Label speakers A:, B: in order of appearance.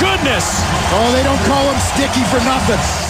A: goodness.
B: Oh, they don't call him Sticky for nothing.